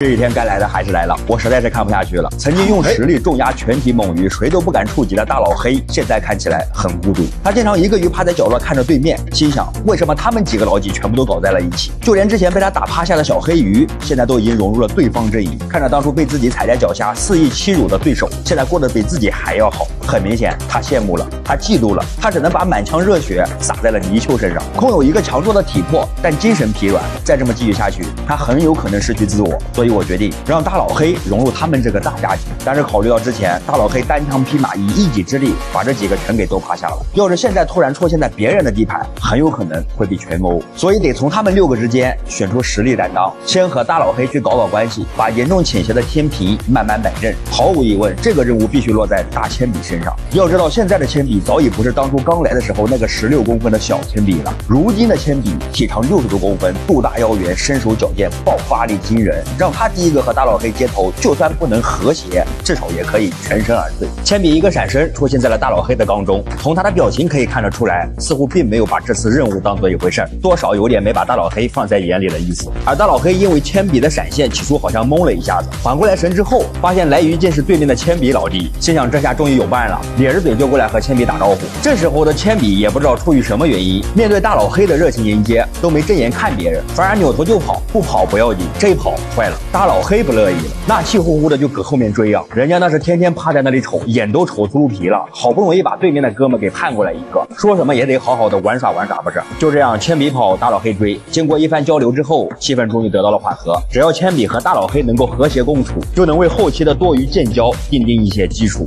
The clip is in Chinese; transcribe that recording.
这一天该来的还是来了，我实在是看不下去了。曾经用实力重压全体猛鱼，谁都不敢触及的大老黑，现在看起来很孤独。他经常一个鱼趴在角落看着对面，心想为什么他们几个老几全部都搞在了一起？就连之前被他打趴下的小黑鱼，现在都已经融入了对方阵营。看着当初被自己踩在脚下肆意欺辱的对手，现在过得比自己还要好。很明显，他羡慕了，他嫉妒了，他只能把满腔热血洒在了泥鳅身上。空有一个强壮的体魄，但精神疲软，再这么继续下去，他很有可能失去自我。所以。我决定让大老黑融入他们这个大家庭，但是考虑到之前大老黑单枪匹马以一己之力把这几个全给揍趴下了，要是现在突然出现在别人的地盘，很有可能会被群殴，所以得从他们六个之间选出实力担当，先和大老黑去搞搞关系，把严重倾斜的天平慢慢摆正。毫无疑问，这个任务必须落在大铅笔身上。要知道，现在的铅笔早已不是当初刚来的时候那个十六公分的小铅笔了，如今的铅笔体长六十多公分，肚大腰圆，身手矫健，爆发力惊人，让。他第一个和大老黑接头，就算不能和谐，至少也可以全身而退。铅笔一个闪身出现在了大老黑的缸中，从他的表情可以看得出来，似乎并没有把这次任务当做一回事儿，多少有点没把大老黑放在眼里的意思。而大老黑因为铅笔的闪现，起初好像懵了一下子，缓过来神之后，发现来鱼竟是对面的铅笔老弟，心想这下终于有伴了，咧着嘴就过来和铅笔打招呼。这时候的铅笔也不知道出于什么原因，面对大老黑的热情迎接，都没正眼看别人，反而扭头就跑。不跑不要紧，这一跑坏了。大老黑不乐意了，那气呼呼的就搁后面追啊！人家那是天天趴在那里瞅，眼都瞅出皮了。好不容易把对面的哥们给盼过来一个，说什么也得好好的玩耍玩耍不是？就这样，铅笔跑，大老黑追。经过一番交流之后，气氛终于得到了缓和。只要铅笔和大老黑能够和谐共处，就能为后期的多余建交奠定一些基础。